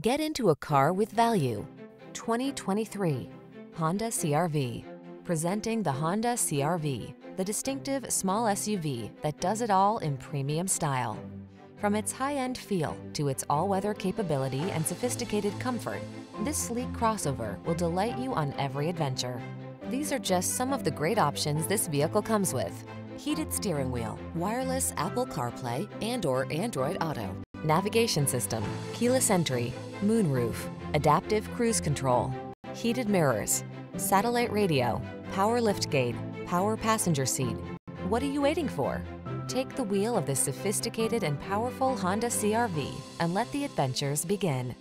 Get into a car with value. 2023 Honda CRV. Presenting the Honda CRV, the distinctive small SUV that does it all in premium style. From its high-end feel to its all-weather capability and sophisticated comfort, this sleek crossover will delight you on every adventure. These are just some of the great options this vehicle comes with. Heated steering wheel, wireless Apple CarPlay and or Android Auto, navigation system, keyless entry, moonroof, adaptive cruise control, heated mirrors, satellite radio, power liftgate, power passenger seat. What are you waiting for? Take the wheel of this sophisticated and powerful Honda CRV and let the adventures begin.